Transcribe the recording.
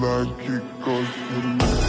like it cause you